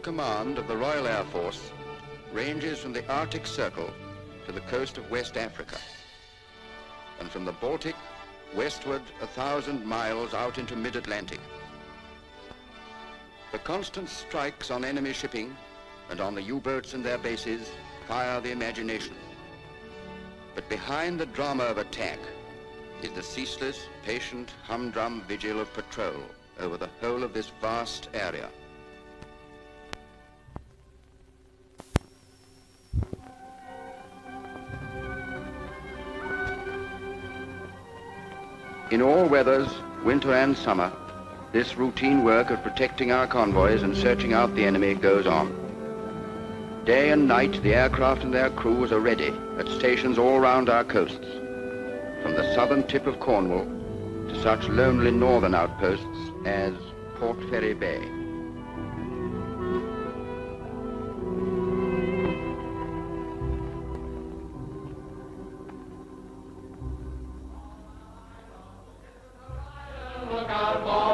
Coastal Command of the Royal Air Force ranges from the Arctic Circle to the coast of West Africa, and from the Baltic westward a thousand miles out into mid-Atlantic. The constant strikes on enemy shipping and on the U-boats and their bases fire the imagination. But behind the drama of attack is the ceaseless, patient, humdrum vigil of patrol over the whole of this vast area. In all weathers, winter and summer, this routine work of protecting our convoys and searching out the enemy goes on. Day and night, the aircraft and their crews are ready at stations all round our coasts, from the southern tip of Cornwall to such lonely northern outposts as Port Ferry Bay. God,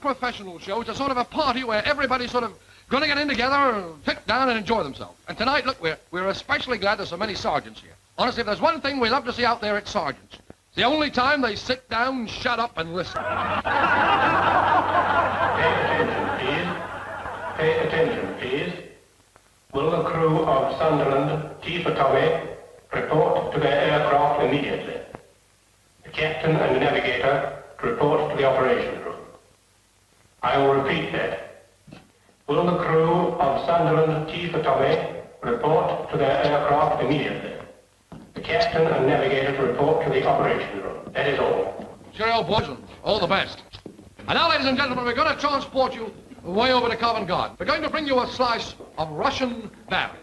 professional show. It's a sort of a party where everybody's sort of going to get in together, sit down, and enjoy themselves. And tonight, look, we're, we're especially glad there's so many sergeants here. Honestly, if there's one thing we love to see out there, it's sergeants. It's the only time they sit down, shut up, and listen. Pay attention, please. Pay attention, please. Will the crew of Sunderland T for Tommy report to their aircraft immediately? The captain and the navigator report to the operation room. I will repeat that. Will the crew of Sunderland T for Tommy report to their aircraft immediately? The captain and navigator to report to the operation room. That is all. Cheerio, boys, and all the best. And now, ladies and gentlemen, we're going to transport you way over to Covent Garden. We're going to bring you a slice of Russian Valley.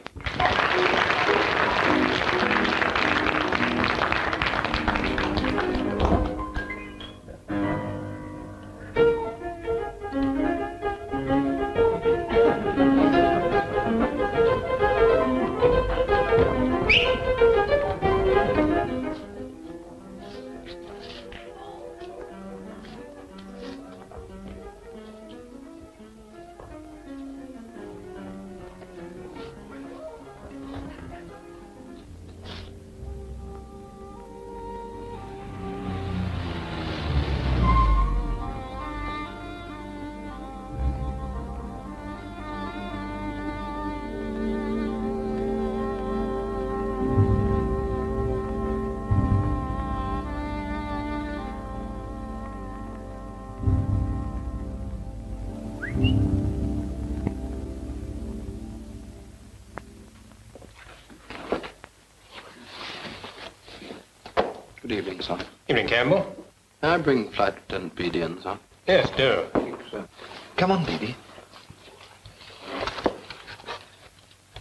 Good evening, sir. Evening, Campbell. Can I bring Flight Lieutenant Beatty in, sir? Yes, do. Thank you, sir. Come on, Beatty.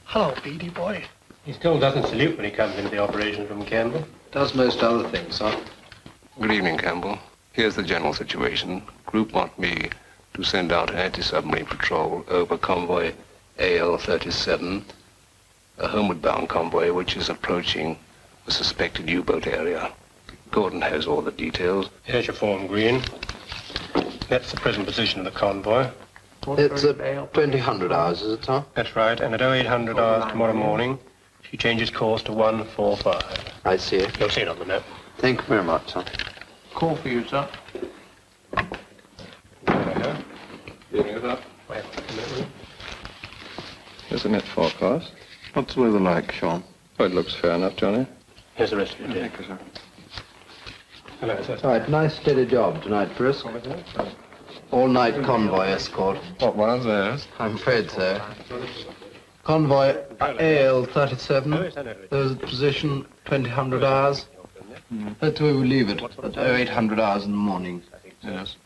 Hello, Beatty boy. He still doesn't salute when he comes into the operation room, Campbell. Does most other things, sir. Good evening, Campbell. Here's the general situation. Group want me to send out an anti-submarine patrol over convoy AL-37, a homeward-bound convoy which is approaching the suspected U-boat area. Gordon has all the details. Here's your form, Green. That's the present position of the convoy. It's at 2000 hours, is it, sir? That's right, and at 0800 hours tomorrow morning, she changes course to 145. I see it. You'll see it on the map. Thank you very much, sir. Call for you, sir. Evening, sir. Wait. Here's the met forecast. What's the weather like, Sean? Oh, it looks fair enough, Johnny. Here's the rest of your day. you, sir. Hello, sir. Right, nice steady job tonight, Frisk. All-night convoy escort. What one's theirs? I'm afraid so. Convoy AL-37. There's a position 2000 hours. That's where we leave it, at 0800 hours in the morning. Yes.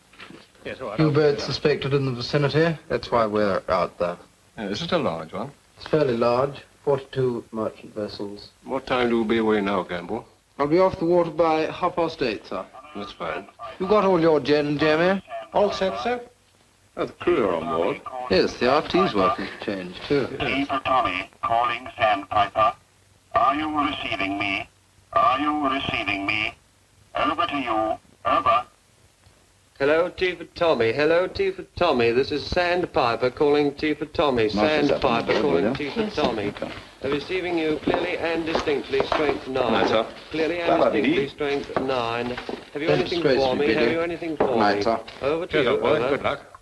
Yes, all right. U-boat suspected in the vicinity. That's why we're out there. Yeah, this is a large one. It's fairly large. 42 merchant vessels. What time do we be away now, Campbell? I'll be off the water by half past eight, sir. That's fine. You got all your gin, Jamie? All set, sir? Oh, the crew are on board. Yes, the RT's working for change, too. Keeper Tommy calling Sandpiper. Are you receiving me? Are you receiving me? Over to you. Over. Hello, T for Tommy. Hello, T for Tommy. This is Sandpiper calling T for Tommy. Sandpiper calling T for Tommy. Receiving you clearly and distinctly, strength nine. Night, sir. Clearly and Bye-bye, distinctly, BD. strength nine. Have you Don't anything for me, me? Have you anything for Night, me? sir. Over to Cheers, you. old boy. over. Good luck.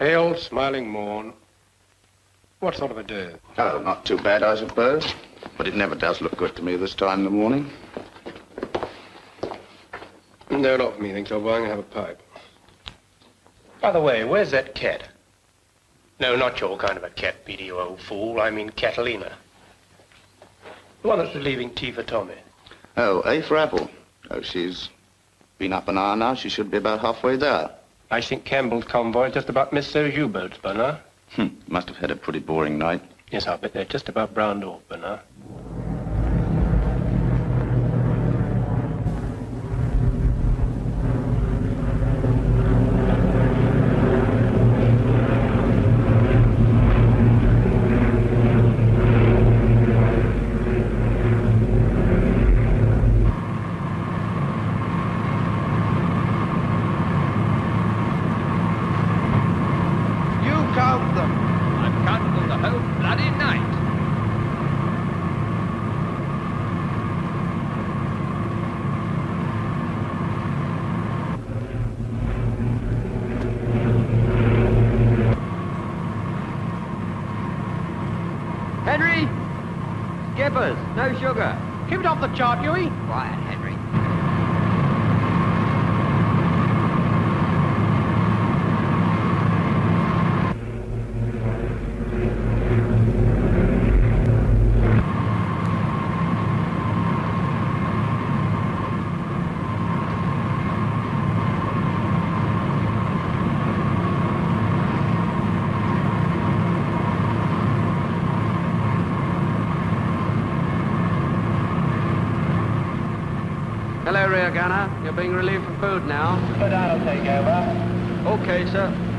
Hail, smiling morn. What sort of a day? Oh, not too bad, I suppose. But it never does look good to me this time in the morning. No, not for me, thanks, old. I'm gonna have a pipe. By the way, where's that cat? No, not your kind of a cat, Petey, you old fool. I mean Catalina. The one that's relieving T for Tommy. Oh, A for apple. Oh, she's been up an hour now. She should be about halfway there. I think Campbell's convoy just about missed those U-boats now. Hmm, must have had a pretty boring night. Yes, I'll bet they're just about browned off by now. You count them. I've counted them the whole bloody night. Henry! Skippers, no sugar. Keep it off the chart, Huey. Quiet, Henry. Hello, rear gunner. You're being relieved from food now. But I'll take over. Okay, sir.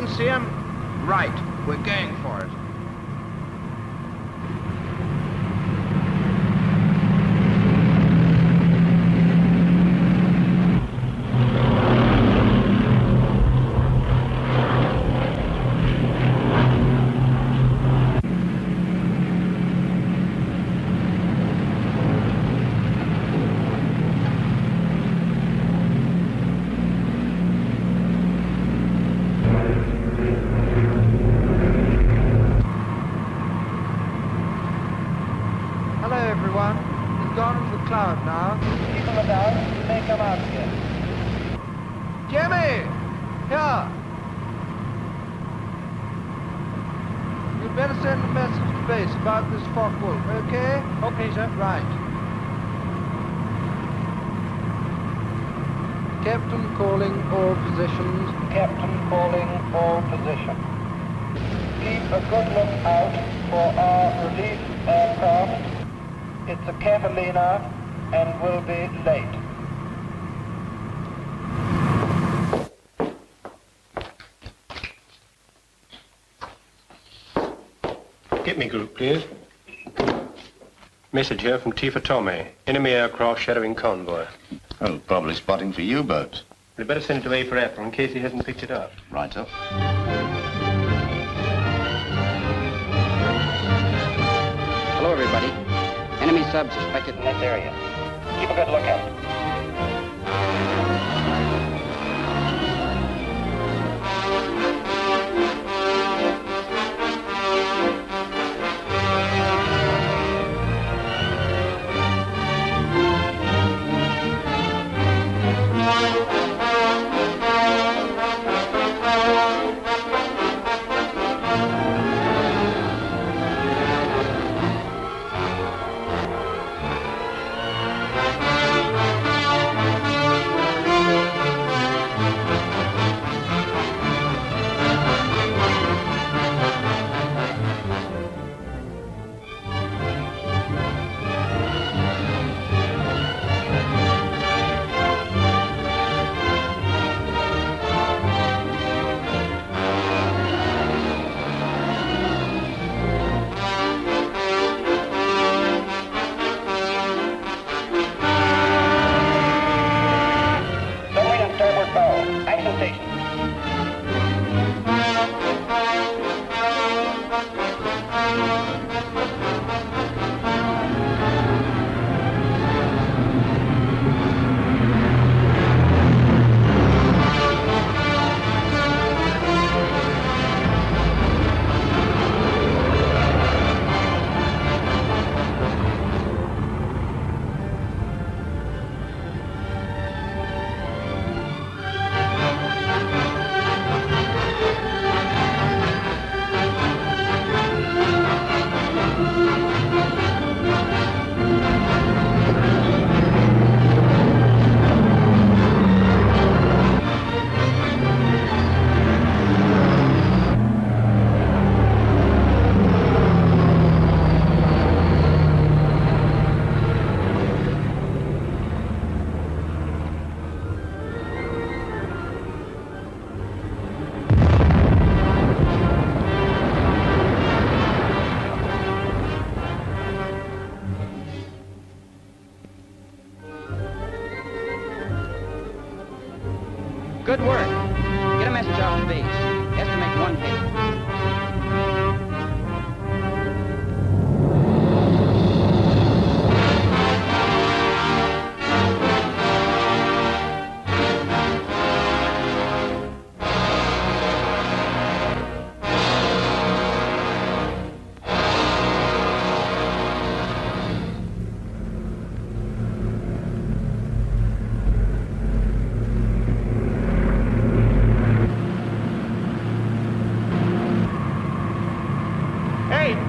can see him, right, we're going for it. please. Message here from T for Tommy. Enemy aircraft shadowing convoy. Oh, probably spotting for U-boats. We'd better send it away for Apple in case he hasn't picked it up. Right up. Hello, everybody. Enemy sub suspected in this area. Keep a good lookout.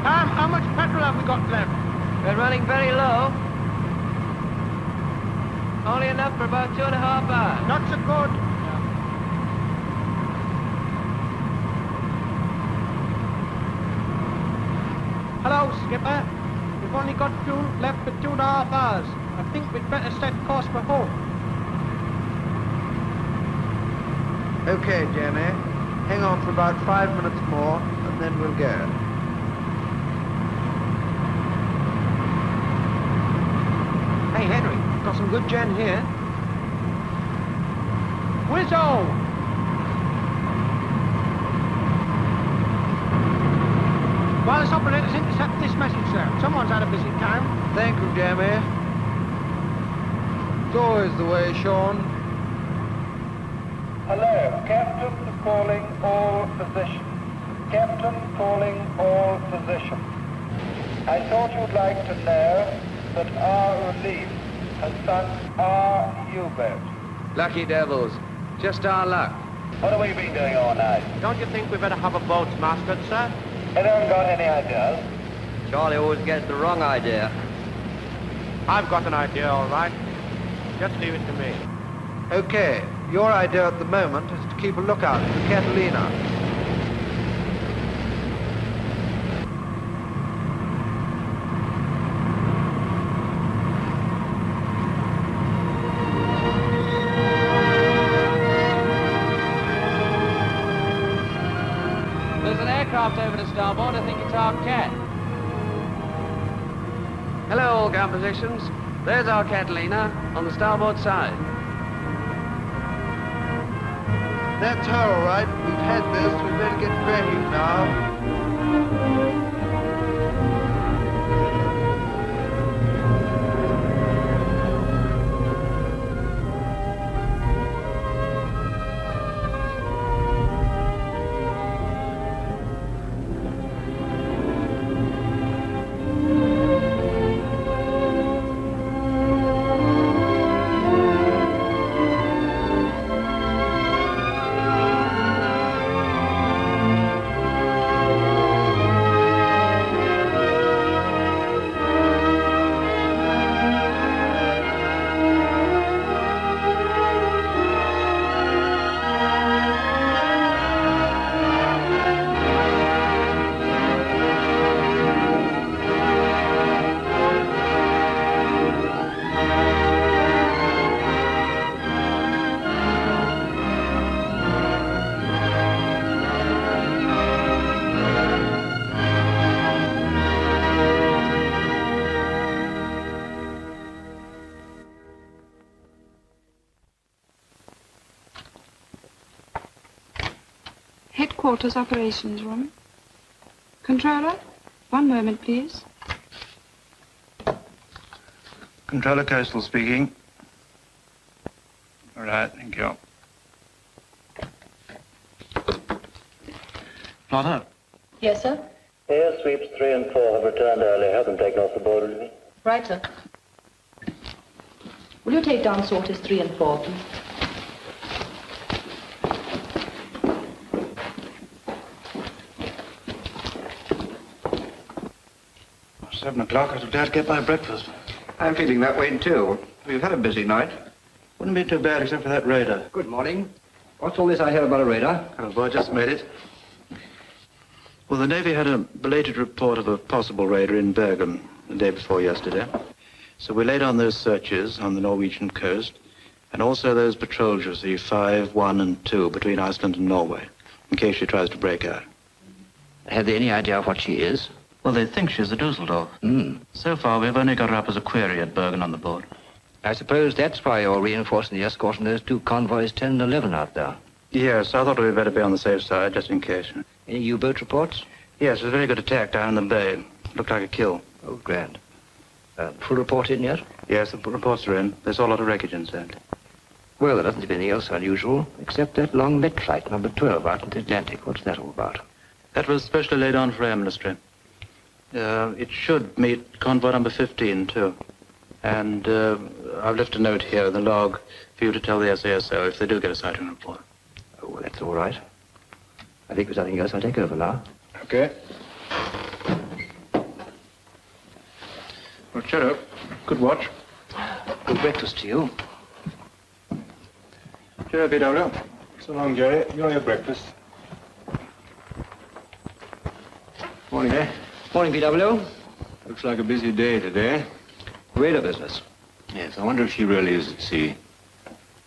Tom, how much petrol have we got left? We're running very low. Only enough for about two and a half hours. Not so good. Hello, Skipper. We've only got fuel left for two and a half hours. I think we'd better set course for home. Okay, Jamie. Hang on for about five minutes more, and then we'll go. Hey, Henry, got some good gin here. Wizzo! Wireless operators intercept this message, sir. Someone's had a busy time. Thank you, Jamie. It's always the way, Sean. Hello, Captain calling all positions. Captain calling all positions. I thought you'd like to know that our relief has sunk our U-boat. Lucky devils. Just our luck. What have we been doing all night? Don't you think we better have a boat mastered, sir? Anyone got any ideas? Charlie always gets the wrong idea. I've got an idea, all right. Just leave it to me. Okay, your idea at the moment is to keep a lookout for Catalina. Ground positions. There's our Catalina on the starboard side. That's her, all right. We've had this. We better get ready now. Headquarters operations room. Controller, one moment, please. Controller Coastal speaking. All right, thank you. Plotter, Yes, sir. Air sweeps 3 and 4 have returned early. Have them taken off the board with me. Right, sir. Will you take down sorties three and four, please? Seven o'clock. I shall dare to get my breakfast. I'm feeling that way, too. We've had a busy night. Wouldn't be too bad except for that raider. Good morning. What's all this I hear about a raider? Oh, boy, I just made it. Well, the Navy had a belated report of a possible raider in Bergen the day before yesterday. So we laid on those searches on the Norwegian coast and also those patrols you see, 5, 1, and 2, between Iceland and Norway, in case she tries to break out. Have they any idea of what she is? Well, they think she's a Dusseldorf. Hmm. So far, we've only got her up as a query at Bergen on the board. I suppose that's why you're reinforcing the escort on those two convoys 10 and 11 out there. Yes, I thought we'd better be on the safe side, just in case. Any U-boat reports? Yes, it was a very good attack down in the bay. Looked like a kill. Oh, grand. Uh, full report in yet? Yes, the reports are in. There's a lot of wreckage inside. Well, there doesn't seem anything else unusual, except that long met flight, number 12, out in the Atlantic. What's that all about? That was specially laid on for amnesty. Uh, it should meet convoy number 15, too. And uh, I've left a note here in the log for you to tell the SASO if they do get a sighting report. Oh, well, that's all right. I think there's nothing else. I'll take over now. Okay. Well, cheerio. Good watch. Good breakfast to you. Cheerio, BW. So long, Jerry. Enjoy your breakfast. Morning, eh? Morning, PW. Looks like a busy day today. Raider business. Yes, I wonder if she really is at sea.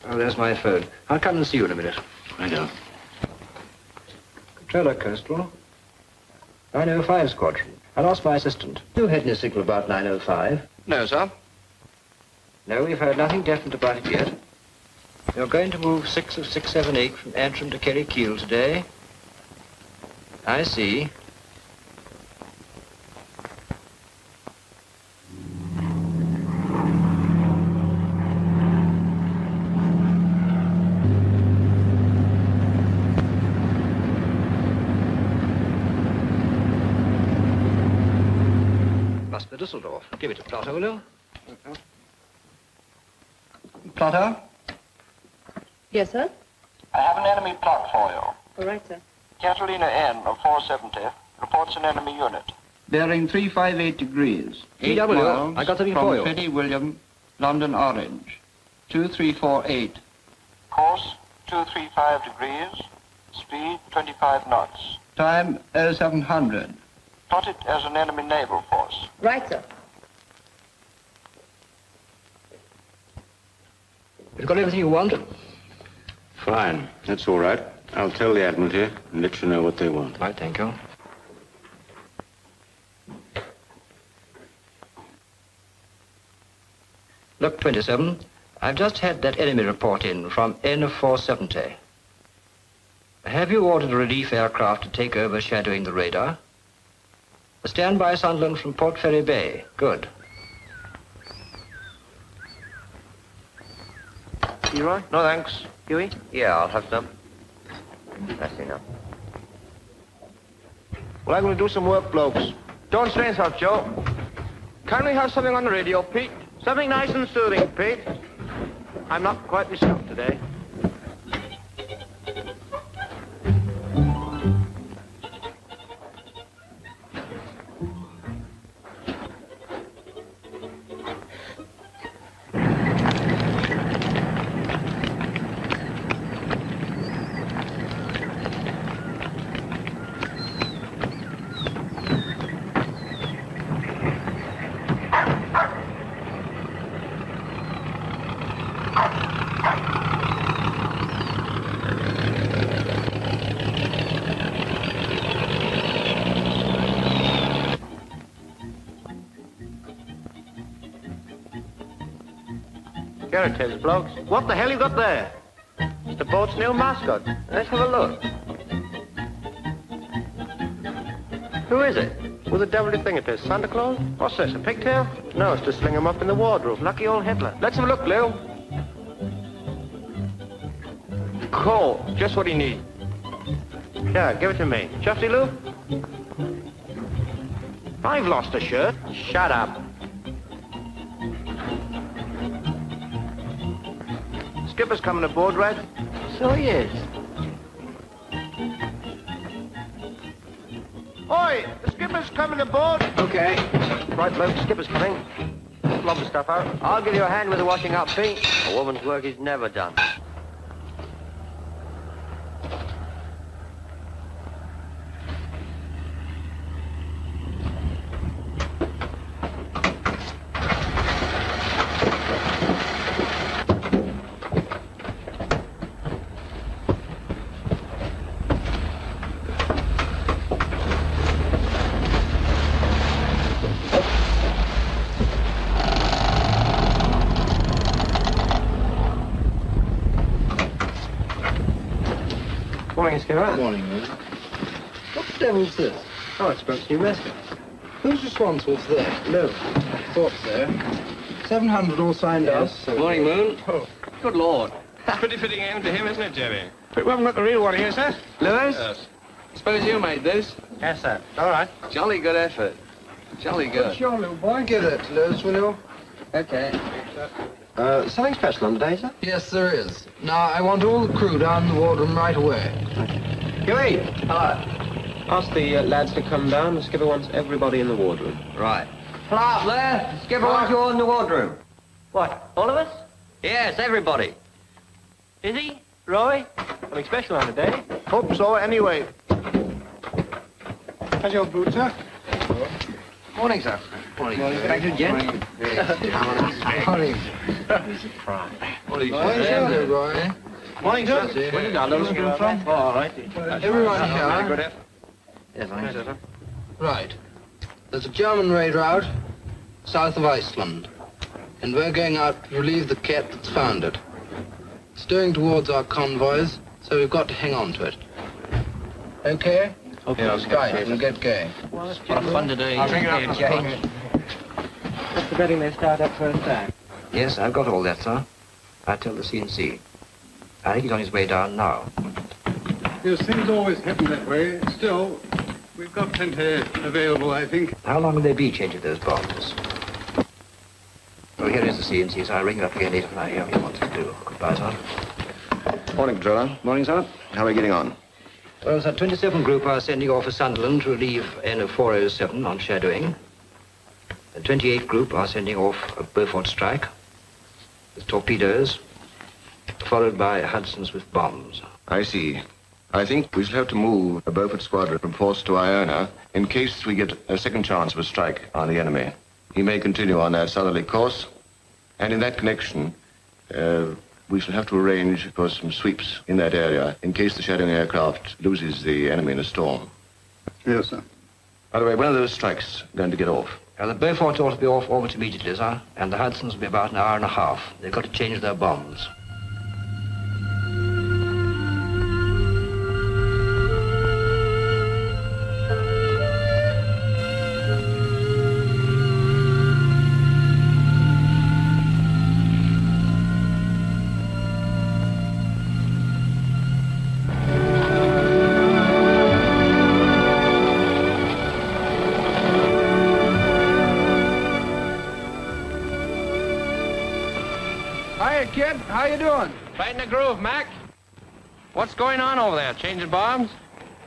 Oh, there's my phone. I'll come and see you in a minute. I know. Controller Coastal. 905 Squadron. I'll ask my assistant. You had any signal about 905? No, sir. No, we've heard nothing definite about it yet. You're going to move 6 of 678 from Antrim to Kerry Keel today. I see. Must be Dusseldorf. Give it to Plotter, will you? Plotter? Yes, sir? I have an enemy plot for you. All right, sir. Catalina N of 470 reports an enemy unit. Bearing 358 degrees. Eight PW, miles I got something from for you. Freddie William, London Orange. 2348. Course 235 degrees. Speed 25 knots. Time 0700. Plotted as an enemy naval force. Right, sir. You've got everything you want? Fine. That's all right. I'll tell the Admiralty and let you know what they want. Right, thank you. Look, 27, I've just had that enemy report in from N of 470. Have you ordered a relief aircraft to take over shadowing the raider? A standby Sunderland from Port Ferry Bay. Good. Leroy? No, thanks. Huey? Yeah, I'll have some. That's enough. Well, I'm going to do some work, blokes. Don't strain yourself, Joe. Can we have something on the radio, Pete? Something nice and soothing, Pete. I'm not quite myself today. What the hell you got there? It's the boat's new mascot. Let's have a look. Who is it? Who the devil do you think it is? Santa Claus? What's this, a pigtail? No, it's to sling him up in the wardrobe. Lucky old Hitler. Let's have a look, Lou. Coal. Just what he needs. Yeah, give it to me. Chuffy, Lou? I've lost a shirt. Shut up. Skipper's coming aboard, Red. So he is. Oi, the skipper's coming aboard. Okay. Right, bloke, skipper's coming. Lob the stuff out. I'll give you a hand with the washing up, Pete. A woman's work is never done. Morning, Skipper. Morning, man. What the devil's this? Oh, it's Brooks' new mascot. Who's responsible for that? No. Thought so. 700 all signed up. Morning, Moon. Oh. Good Lord. It's pretty fitting in to him, isn't it, Jerry? But we haven't got the real one here, sir. Lewis? Yes. Suppose you made this? Yes, sir. All right. Jolly good effort. Jolly good. Sure, little boy. Give that to Lewis, will you? Okay. Uh, something special on today, sir? Yes, there is. Now, I want all the crew down in the wardroom right away. Okay. Huey! Hello. Ask the uh, lads to come down. The skipper wants everybody in the wardroom. Right. Clark there. The Skipper wants you all in the wardroom. What, all of us? Yes, everybody. Is he? Roy? Something special on today? Hope so, anyway. How's your boot, sir? Morning, sir. Morning. Morning. Thank you, gent. Morning. Morning, sir. Morning, sir. Where did Alan come from? Oh, all right. Everyone here? Good Yes, I think so, sir. Right. There's a German raider out south of Iceland, and we're going out to relieve the cat that's found it. It's doing towards our convoys, so we've got to hang on to it. Okay? Okay, Let's okay. go and get going. What a fun today. I'll bring it up, Yeah, Mr. yeah. Mr. Betting may start up first time. Yes, I've got all that, sir. I'll tell the C-in-C. I think he's on his way down now. Yes, things always happen that way. Still, we've got plenty available, I think. How long will they be changing those bombs? Well, here is the C-in-C, so I'll ring you up again later when I hear what you want to do. Goodbye, sir. Morning, Controller. Morning, sir. How are we getting on? Well, sir, 27 Group are sending off for Sunderland to relieve N407 on shadowing. The 28 Group are sending off a Beaufort strike with torpedoes, followed by Hudson's with bombs. I see. I think we shall have to move a Beaufort squadron from Force to Iona in case we get a second chance of a strike on the enemy. He may continue on that southerly course, and in that connection, uh, we shall have to arrange for some sweeps in that area in case the shadowing aircraft loses the enemy in a storm. Yes, sir. By the way, when are those strikes going to get off? Now, the Beaufort ought to be off almost immediately, sir, and the Hudson's will be about an hour and a half. They've got to change their bombs. Bombs?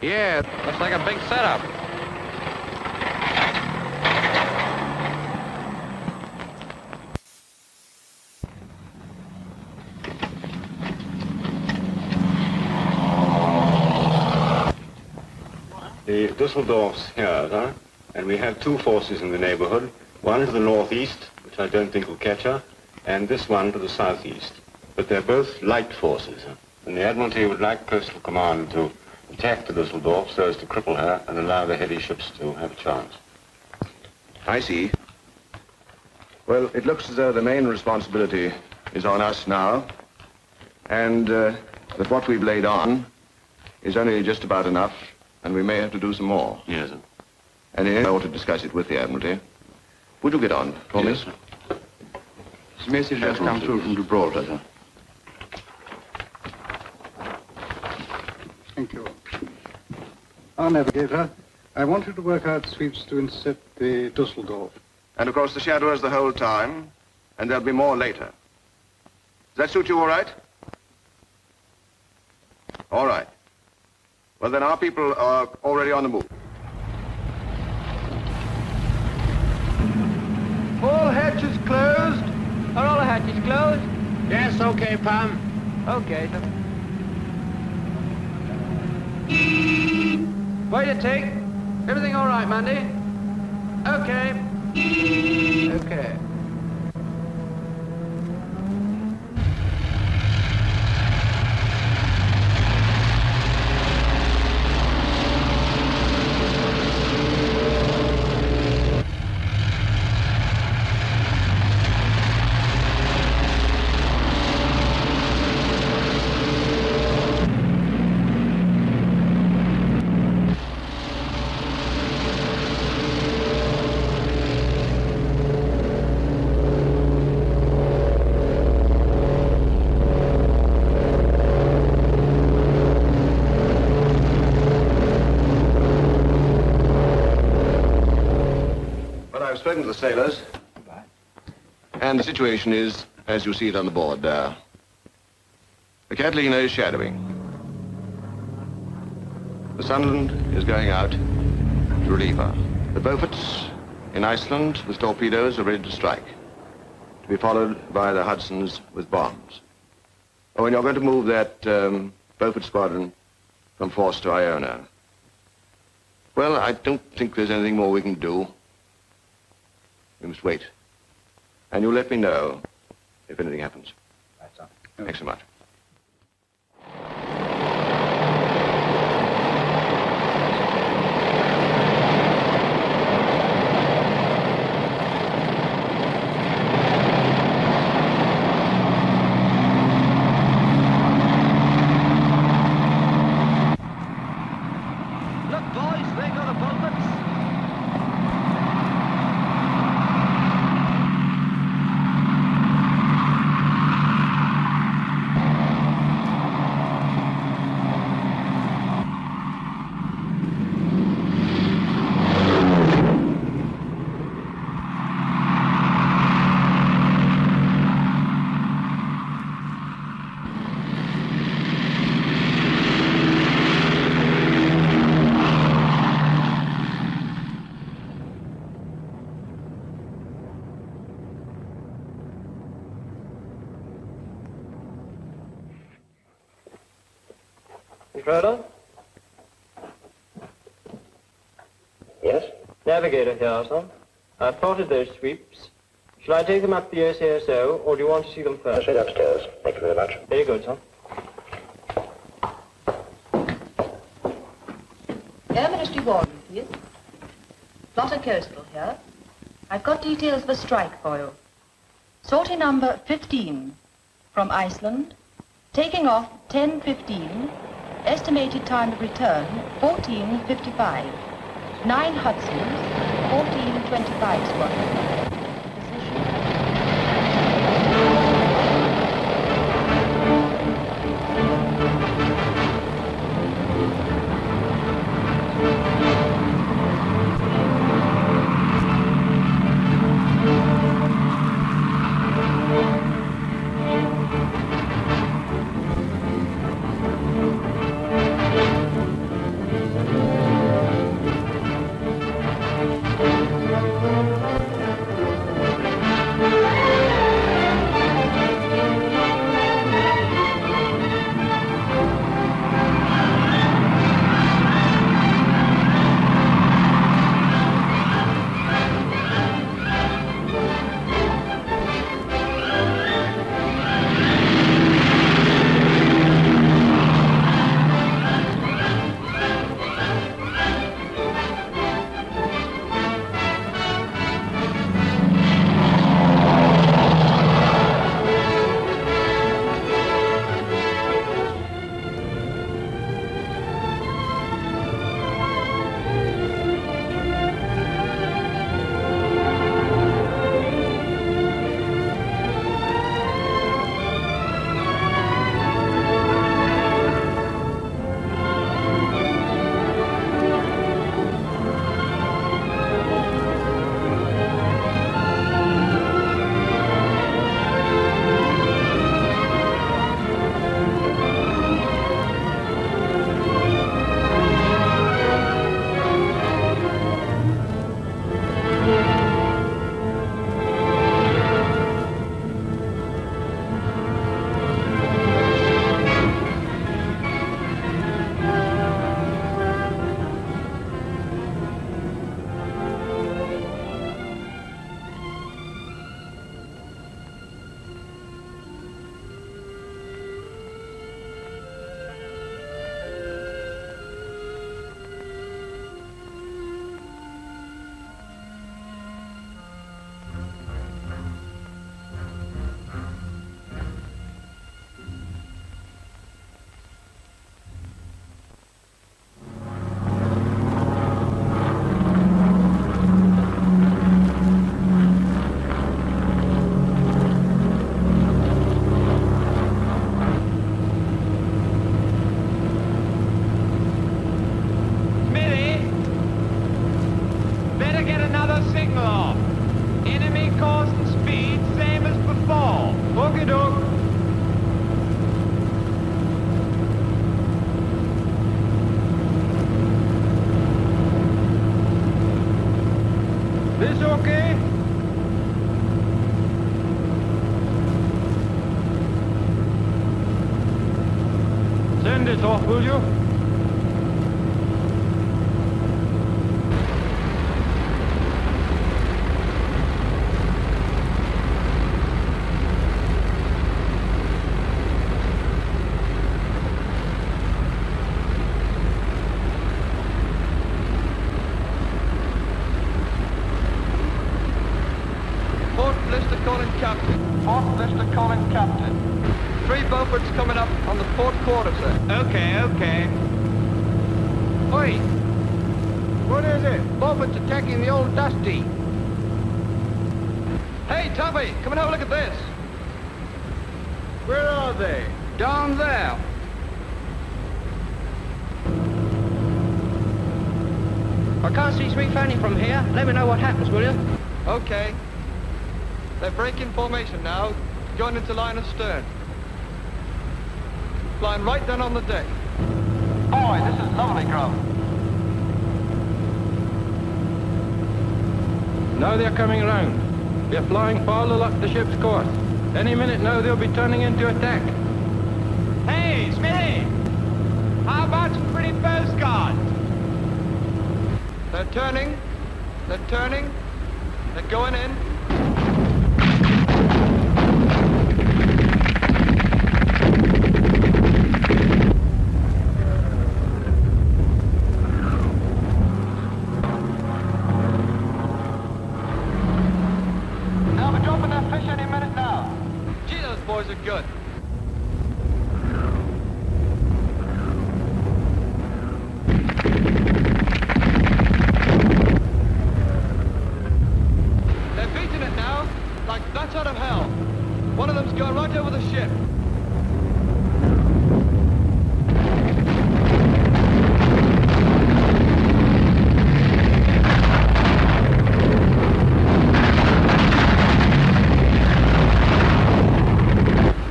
Yeah, looks like a big setup. The Dusseldorf's here, huh? And we have two forces in the neighborhood. One to the northeast, which I don't think will catch her, and this one to the southeast. But they're both light forces. Huh? And the Admiralty would like Coastal Command to attack the Dusseldorf so as to cripple her and allow the heavy ships to have a chance. I see. Well, it looks as though the main responsibility is on us now, and uh, that what we've laid on is only just about enough, and we may have to do some more. Yes, sir. And I ought to discuss it with the Admiralty. Would you get on for Yes, me? This message has come through from Gibraltar, sir. Thank you. Our navigator, I want you to work out sweeps to intercept the Dusseldorf. And of course the shadowers the whole time, and there'll be more later. Does that suit you all right? All right. Well, then our people are already on the move. All hatches closed. Are all the hatches closed? Yes, okay, Pam. Okay, sir. Way to take. Everything all right, Mandy? Okay. Okay. Well, I've spoken to the sailors. And the situation is, as you see it on the board there. The Catalina is shadowing. The Sunderland is going out to relieve her. The Beauforts in Iceland with torpedoes are ready to strike, to be followed by the Hudsons with bombs. Oh, and you're going to move that um, Beaufort squadron from Force to Iona. Well, I don't think there's anything more we can do. We must wait. And you'll let me know if anything happens. Right, sir. Thanks so much. Look, boys, there go the pulpits. Controller? Yes? Navigator here, sir. I've plotted those sweeps. Shall I take them up the OCSO, or do you want to see them first? Straight upstairs. Thank you very much. Very good, sir. Air Ministry Warden, please. Plotter Coastal here. I've got details of a strike for you. Sortie number 15 from Iceland, taking off 10.15, estimated time of return 14.55. Nine Hudsons, 14.25 squadron. off, will you? Fourth list the calling captain. Fourth list the calling captain. Three Beauforts coming up on the port quarter, sir. Okay, okay. Oi! What is it? Beaufort's attacking the old Dusty. Hey, Tuffy, come and have a look at this. Where are they? Down there. I can't see Sweet Fanny from here. Let me know what happens, will you? Okay. They're breaking formation now, going into line of stern. Flying right down on the deck. Boy, this is lovely ground. Now they're coming around. They're flying parallel up the ship's course. Any minute now they'll be turning into attack. Hey, Smithy! How about some pretty postcards? They're turning. They're turning. They're going in. They'll be dropping their fish any minute now. Gee, those boys are good. They're beating it now, like bats out of hell. One of them's going right over the ship.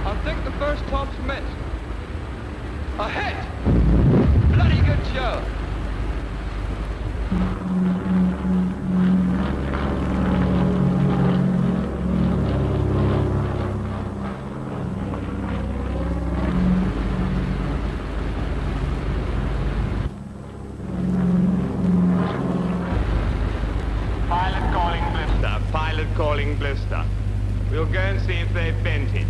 I think the first torp's missed. A hit! Bloody good show. Pilot calling blister. Pilot calling blister. We'll go and see if they've bent it.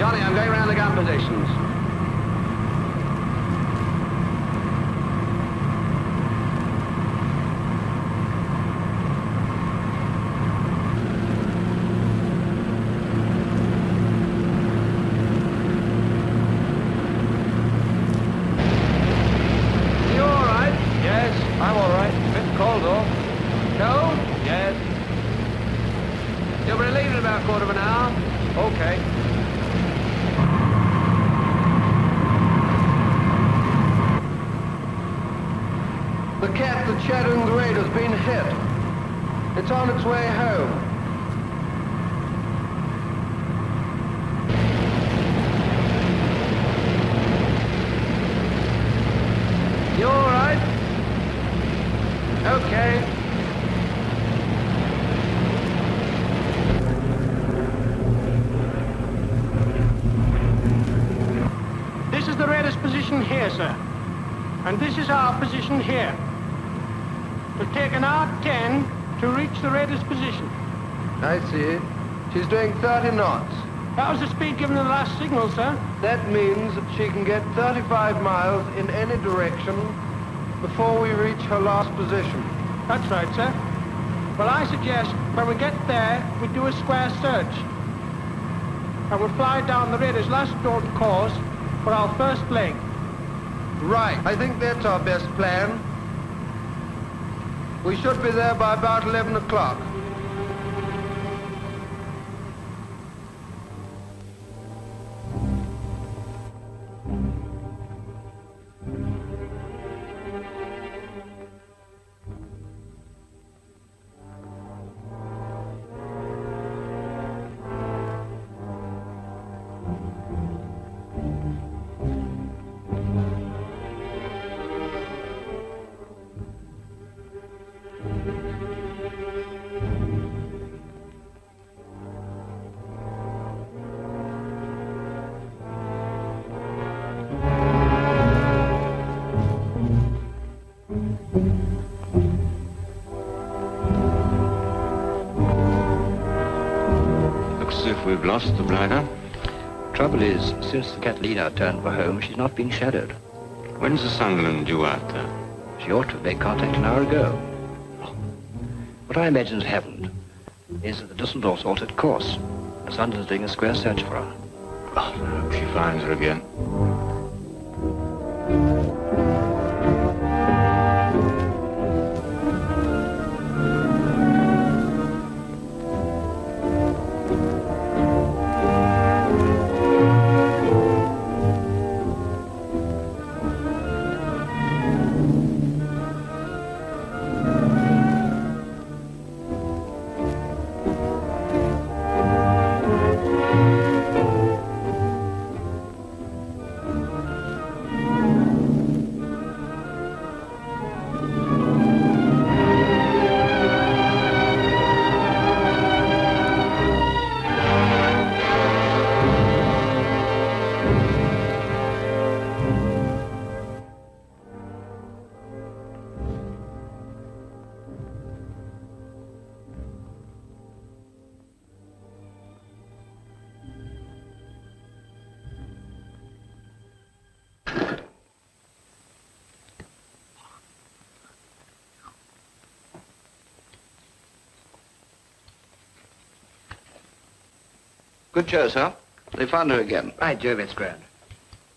Johnny, I'm going around the gun positions. You all right? Yes, I'm all right. Bit cold, though. No? Yes. You'll be leaving in about a quarter of an hour? Okay. The cat that's shadowing the raid has been hit. It's on its way home. You all right? Okay. This is the Raiders' position here, sir. And this is our position here. It'll take an hour 10 to reach the Raiders' position. I see. She's doing 30 knots. That was the speed given in the last signal, sir. That means that she can get 35 miles in any direction before we reach her last position. That's right, sir. Well, I suggest when we get there, we do a square search. And we'll fly down the Raiders' last known course for our first leg. Right. I think that's our best plan. We should be there by about 11 o'clock. Is, since the Catalina turned for home, she's not been shadowed. When's the Sunderland due out there? She ought to have made contact an hour ago. What I imagine has happened is that the Dusseldorf's altered course. The Sunderland's doing a square search for her. Oh, I hope she finds her again. Good show, sir. They found her again. By Jove, it's grand.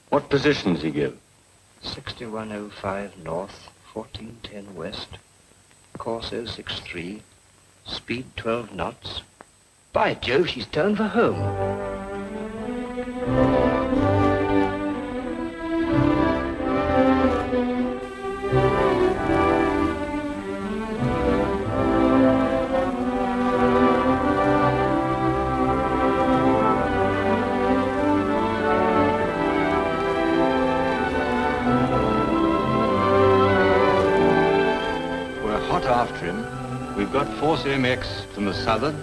What positions he give? 6105 north, 1410 west, course 063, speed 12 knots. By Jove, she's turned for home. Got Force MX from the southern,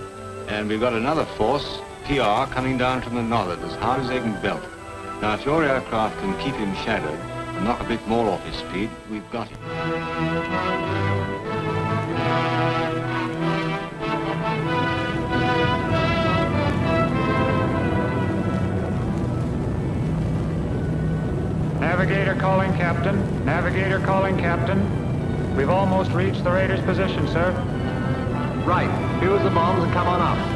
and we've got another force, PR, coming down from the northern, as hard as they can belt. Now, if your aircraft can keep him shadowed and knock a bit more off his speed, we've got him. Navigator calling captain. Navigator calling captain. We've almost reached the Raiders' position, sir. Right. Fuse the bombs and come on up.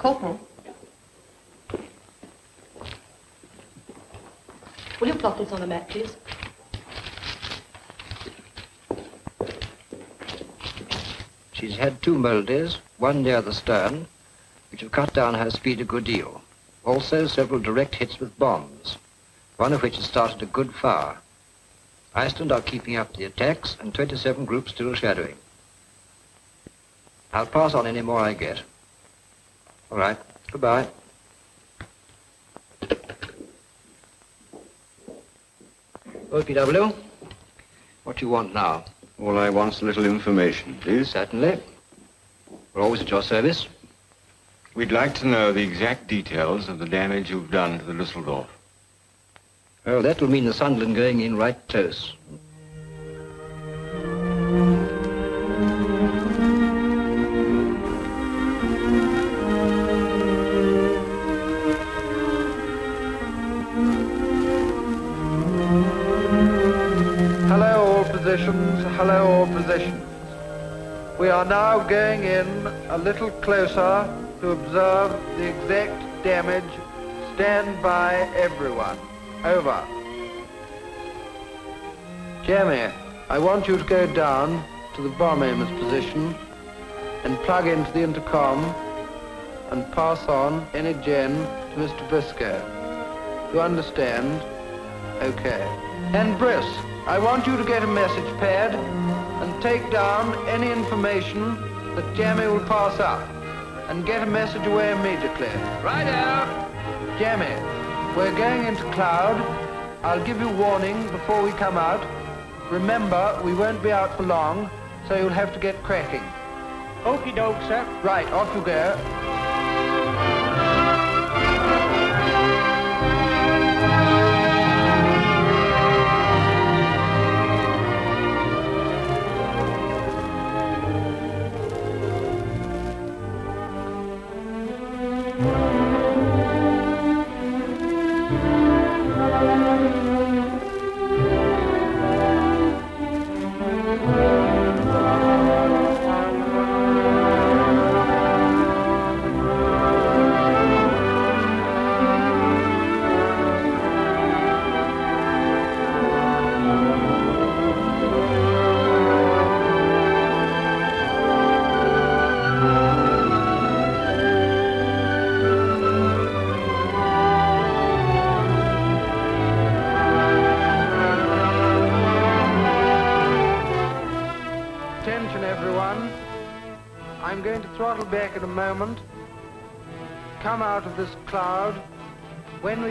Corporal. Will you plot this on the map, please? She's had two moldies, one near the stern, which have cut down her speed a good deal. Also several direct hits with bombs, one of which has started a good fire. Iceland are keeping up the attacks and 27 groups still shadowing. I'll pass on any more I get. All right. Goodbye. OPW, what do you want now? All I want's a little information, please. Certainly. We're always at your service. We'd like to know the exact details of the damage you've done to the Dusseldorf. Well, that will mean the Sunderland going in right close. We are now going in a little closer to observe the exact damage. Stand by, everyone. Over. Jamie, I want you to go down to the bomb aimer's position and plug into the intercom and pass on any gen to Mr. Briscoe. You understand? Okay. And Briss, I want you to get a message pad take down any information that Jamie will pass up. and get a message away immediately. Right out. Jemmy, we're going into cloud. I'll give you warning before we come out. Remember, we won't be out for long, so you'll have to get cracking. Okie doke, sir. Right, off you go. Attention,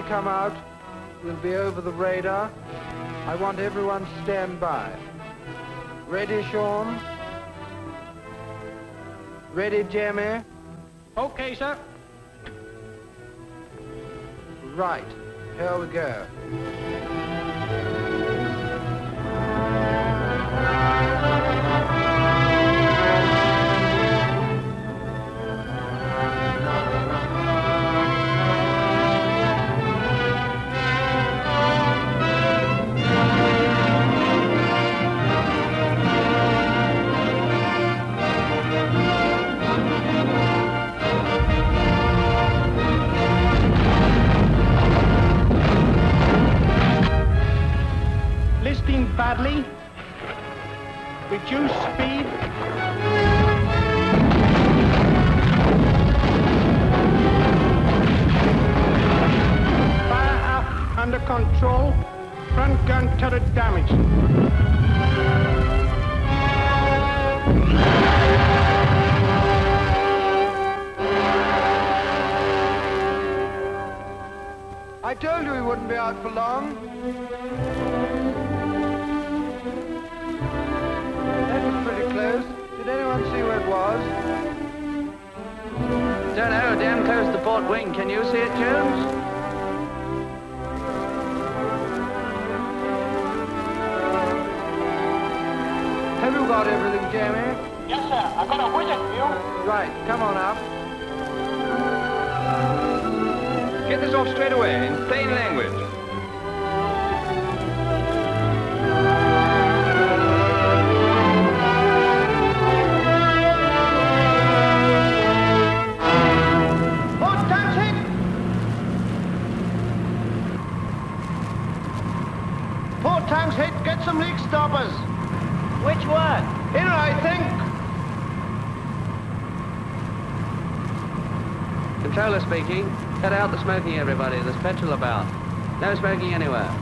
come out, we'll be over the raider. I want everyone to stand by. Ready, Sean? Ready, Jemmy? Okay, sir. Right. Here we go. Was? Don't know, damn close to port wing. Can you see it, Jones? Have you got everything, Jamie? Yes, sir. I've got a wizard view. Right, come on up. Get this off straight away, in plain language. Some leak stoppers. Which one? Here, I think. Controller speaking. Cut out the smoking, everybody. There's petrol about. No smoking anywhere.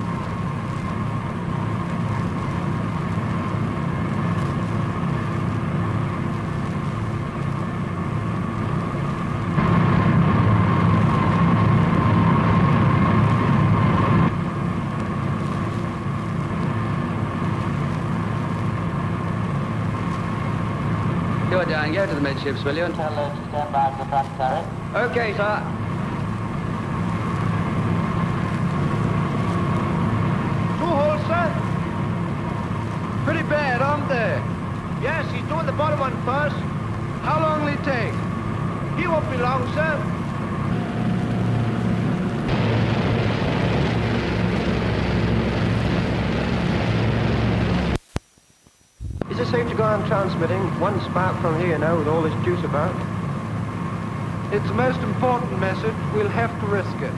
Go it, Dan. Go to the midships, will you? And tell her to stand by the front turret. Okay, sir. Two holes, sir? Pretty bad, aren't they? Yes, he's doing the bottom one first. How long will it take? He won't be long, sir. Is it safe to go on transmitting one spark from here now with all this juice about? It's the most important message. We'll have to risk it.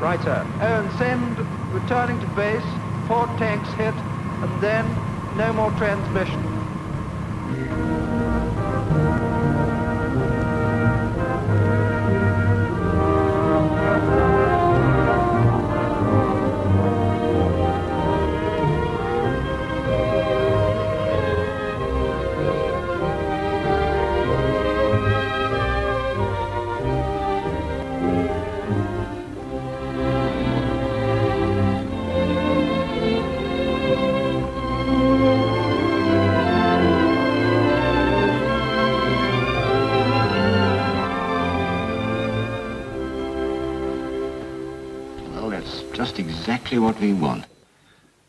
Right, sir. Oh, and send returning to base, four tanks hit, and then no more transmission. Exactly what we want.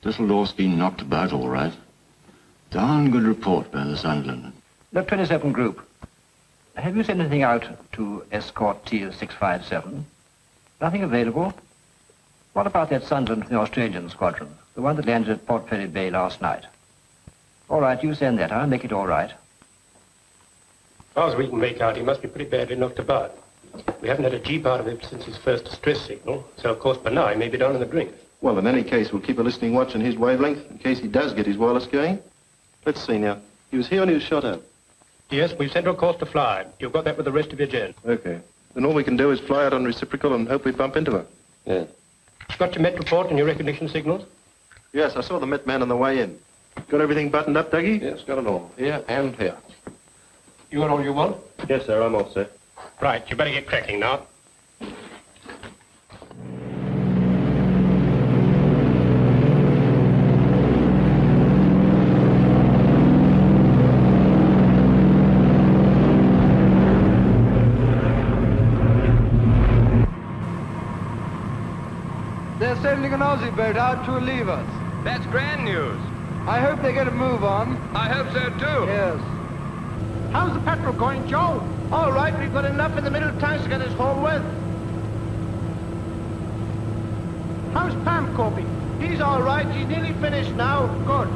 Dusseldorf's been knocked about all right. Darn good report by the Sunderland. The 27 group. Have you sent anything out to escort T657? Nothing available? What about that Sunderland from the Australian squadron? The one that landed at Port Fairy Bay last night? All right, you send that. I'll make it all right. As far as we can make out, he must be pretty badly knocked about. We haven't had a Jeep out of him since his first distress signal, so of course by now he may be down in the drink. Well, in any case, we'll keep a listening watch on his wavelength in case he does get his wireless going. Let's see now. He was here when he was shot at. Yes, we've sent her a course to fly. You've got that with the rest of your gen. Okay. Then all we can do is fly out on reciprocal and hope we bump into her. Yeah. Got your Met report and your recognition signals? Yes, I saw the Met man on the way in. Got everything buttoned up, Dougie? Yes, got it all. Here and here. You got all you want? Yes, sir, I'm all set. Right, you better get cracking now. They're sending an Aussie boat out to leave us. That's grand news. I hope they get a move on. I hope so too. Yes. How's the petrol going, Joe? All right, we've got enough in the middle tanks to get us home with. How's Pam coping? He's all right. She's nearly finished now. Good.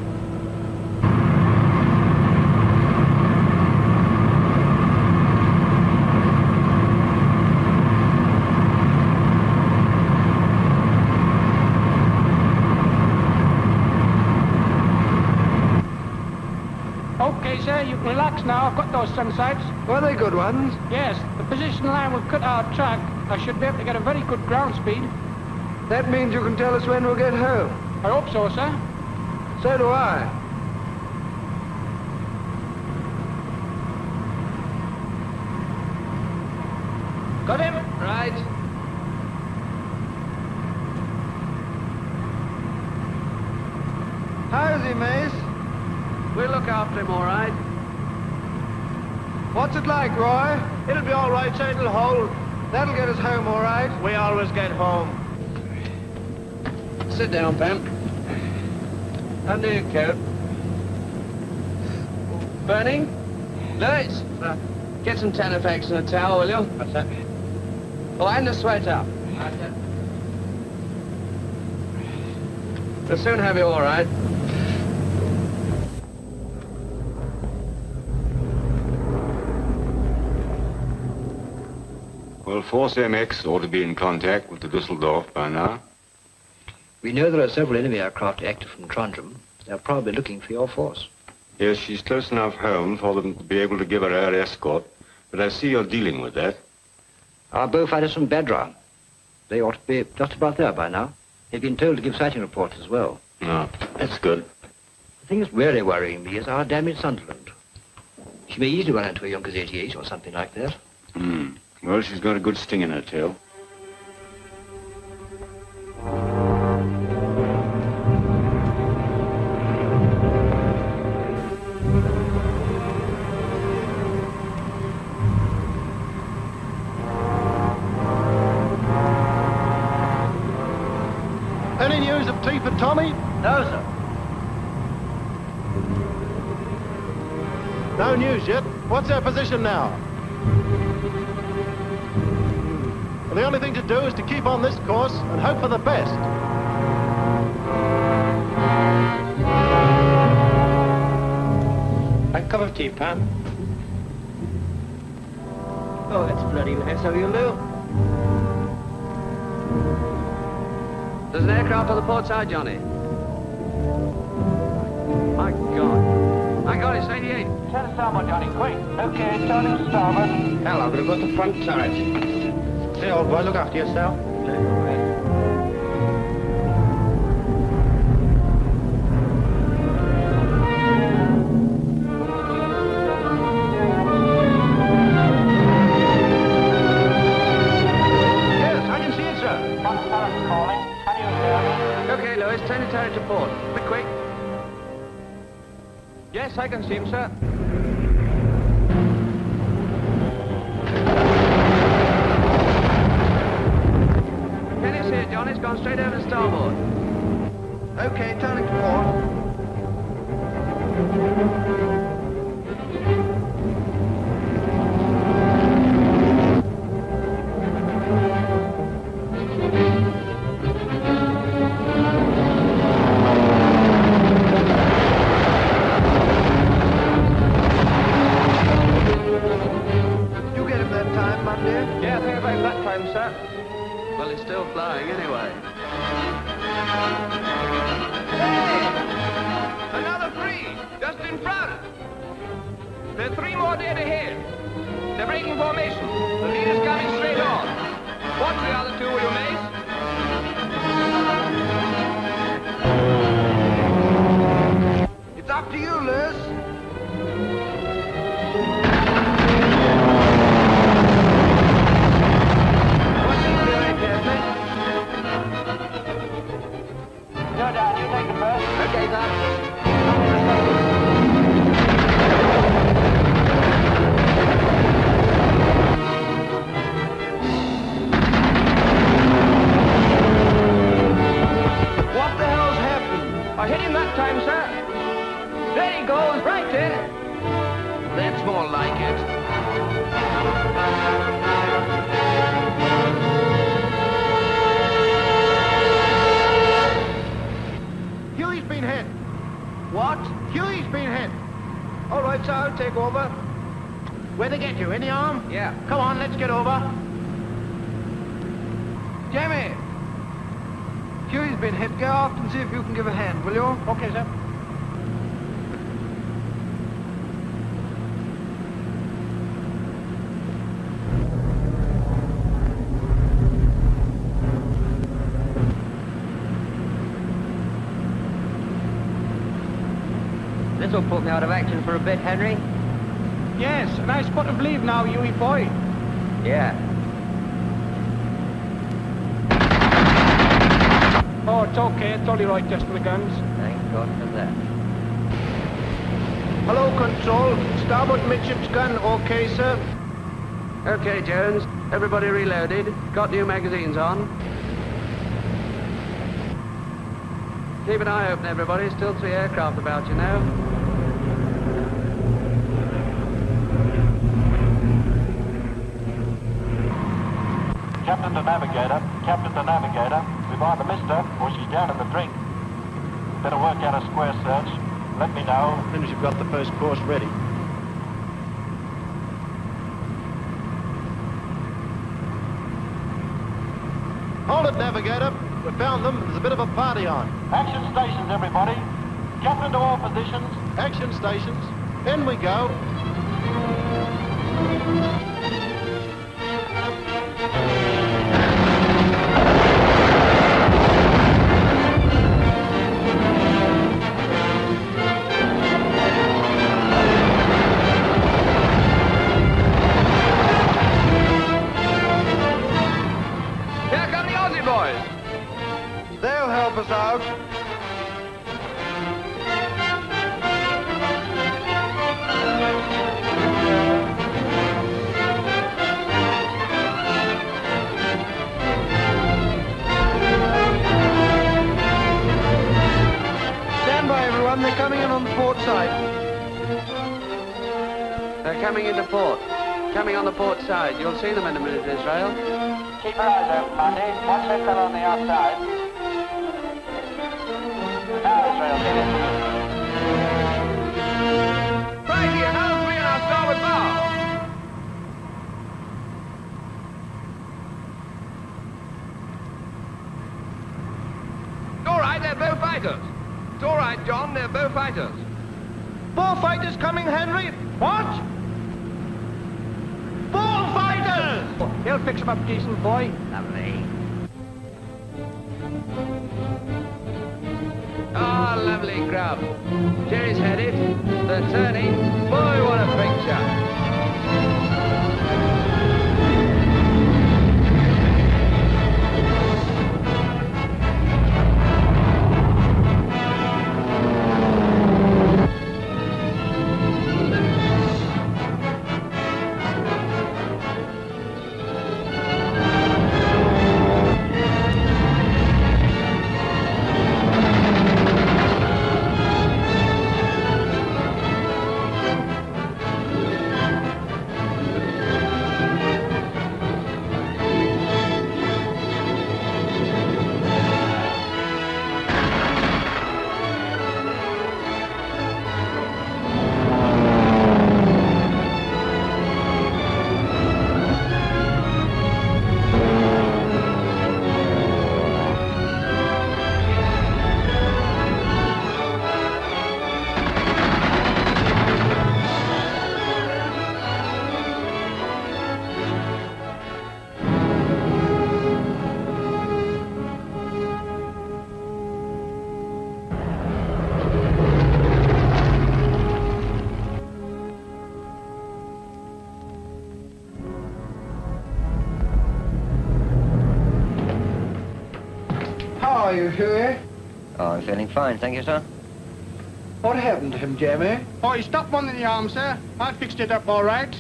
Okay, sir, you can relax now. I've got those sun sights. Were they good ones? Yes, the position line will cut our track. I should be able to get a very good ground speed. That means you can tell us when we'll get home. I hope so, sir. So do I. Got him? Right. How's he, Mace? We'll look after him, all right. What's it like, Roy? It'll be all right, sir. It'll hold. That'll get us home, all right. We always get home. Sit down, Pam. Under your coat. Burning? Lewis, uh, get some Tannafax and a towel, will you? What's that? Oh, and a sweater. We'll soon have you all right. Well, Force MX ought to be in contact with the Dusseldorf by now. We know there are several enemy aircraft active from Trondheim. They're probably looking for your force. Yes, she's close enough home for them to be able to give her air escort, but I see you're dealing with that. Our Beaufighters from Badra. They ought to be just about there by now. They've been told to give sighting reports as well. No, that's good. The thing that's really worrying me is our damaged Sunderland. She may easily run into a Junkers 88 or something like that. Hmm. Well, she's got a good sting in her tail. Any news of T for Tommy? No, sir. No news yet. What's our position now? Well, the only thing to do is to keep on this course and hope for the best. A cup of tea, Pam. Oh, that's bloody nice of you, Lou. There's an aircraft on the port side, Johnny. My God. My God, it's 88. Turn to starboard, Johnny, quick. Okay, turning to starboard. Hell, I'm going to go to the front turret. Hey, old boy, look after yourself. Yes, I can see it, sir. calling. Can you? Okay, Lewis, turn your turret to port. Quick, quick. Yes, I can see him, sir. Straight over to starboard. Okay, turning to port. All right, take over. Where'd they get you? In the arm? Yeah. Come on, let's get over. Jamie! Huey's been hit. Go aft and see if you can give a hand, will you? Okay, sir. This'll put me out of action for a bit, Henry. Yes, a nice spot of leave now, Huey boy. Yeah. Oh, it's okay. It's only right just for the guns. Thank God for that. Hello, Control. Starboard midship's gun, okay, sir? Okay, Jones. Everybody reloaded. Got new magazines on. Keep an eye open, everybody. Still three aircraft about, you know. Captain to navigator, captain the navigator. We've either missed her or she's down in the drink. Better work out a square search. Let me know as soon as you've got the first course ready. Hold it, navigator. We found them. There's a bit of a party on. Action stations, everybody. Captain to all positions. Action stations. In we go. Port side. They're coming into port. Coming on the port side. You'll see them in a minute, Israel. Keep your eyes open, Monday. Watch that fellow on the outside. Now, Israel, get in. Right here, another three on our starboard bow. It's all right, they're Beaufighters. It's all right, John, they're Beaufighters. Beaufighters coming, Henry. What? Beaufighters! They'll fix him up decent, boy. Lovely. Ah, lovely grub. Jerry's had it. They're turning. Boy, what a picture. Fine, thank you, sir. What happened to him, Jamie? Oh, he stopped one in the arm, sir. I fixed it up all right.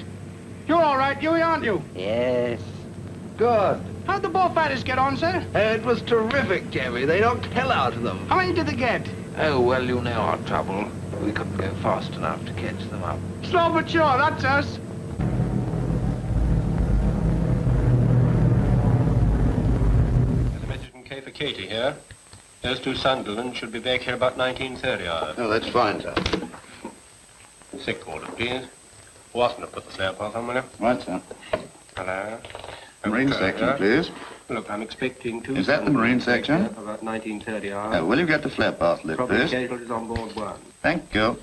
You're all right, Huey, aren't you? Yes. Good. How'd the Beaufighters get on, sir? It was terrific, Jamie. They knocked hell out of them. How many did they get? Oh, well, you know our trouble. We couldn't go fast enough to catch them up. Slow but sure, that's us. Message from K for Katie here. Those two Sunderland should be back here about 1930 hours. Oh, that's fine, sir. Sick order, please. Have put the slab path on, will you? Right, sir. Hello. Marine section, please. Look, I'm expecting two... Is that the Marine section? back here for About 1930 hours. Oh, will you get the flare path lit, Probably please? casualties on board one. Thank you.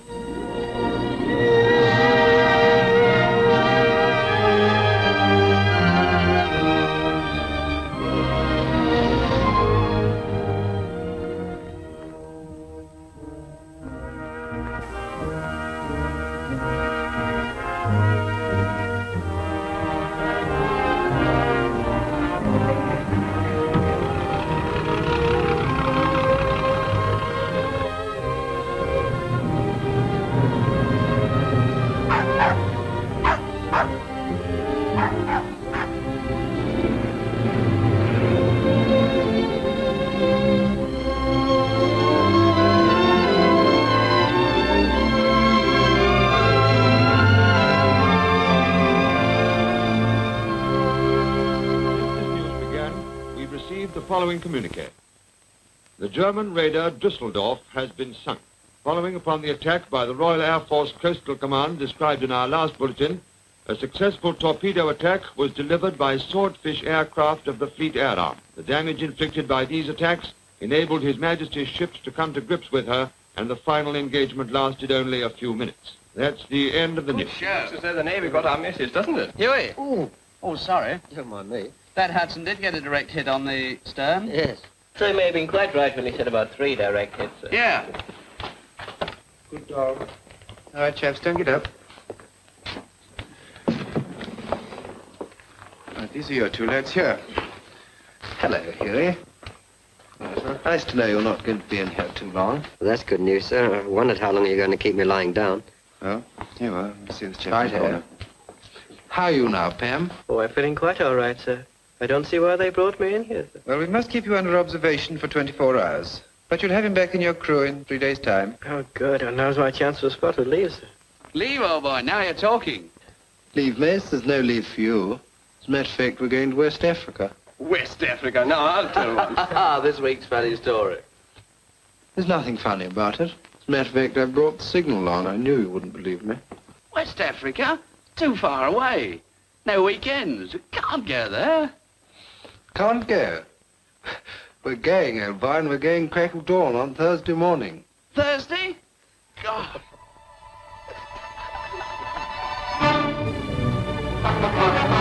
Following communique. The German raider Dusseldorf has been sunk. Following upon the attack by the Royal Air Force Coastal Command described in our last bulletin, a successful torpedo attack was delivered by Swordfish aircraft of the Fleet Air Arm. The damage inflicted by these attacks enabled His Majesty's ships to come to grips with her, and the final engagement lasted only a few minutes. That's the end of the news. Sure. Looks as though the Navy got our message, doesn't it? Huey. Oh. Oh, sorry. Don't mind me. That Hudson did get a direct hit on the stern. Yes. Trey may have been quite right when he said about three direct hits. sir. Yeah. Good dog. All right, chaps, don't get up. Right, these are your two lads here. Hello, Huey. Nice to know you're not going to be in here too long. Well, that's good news, sir. I wondered how long you're going to keep me lying down. Oh, here we are. See this chap. Right here. How are you now, Pam? Oh, I'm feeling quite all right, sir. I don't see why they brought me in here, sir. Well, we must keep you under observation for 24 hours. But you'll have him back in your crew in three days' time. Oh, good. And now's my chance for a spot with leave, sir. Leave, old boy. Now you're talking. Leave, miss? There's no leave for you. As a matter of fact, we're going to West Africa. West Africa. Now, I'll tell one. Ah, this week's funny story. There's nothing funny about it. As a matter of fact, I brought the signal on. I knew you wouldn't believe me. West Africa? Too far away. No weekends. Can't go there. Can't go. We're going, old boy, and we're going crack of dawn on Thursday morning. Thursday? God.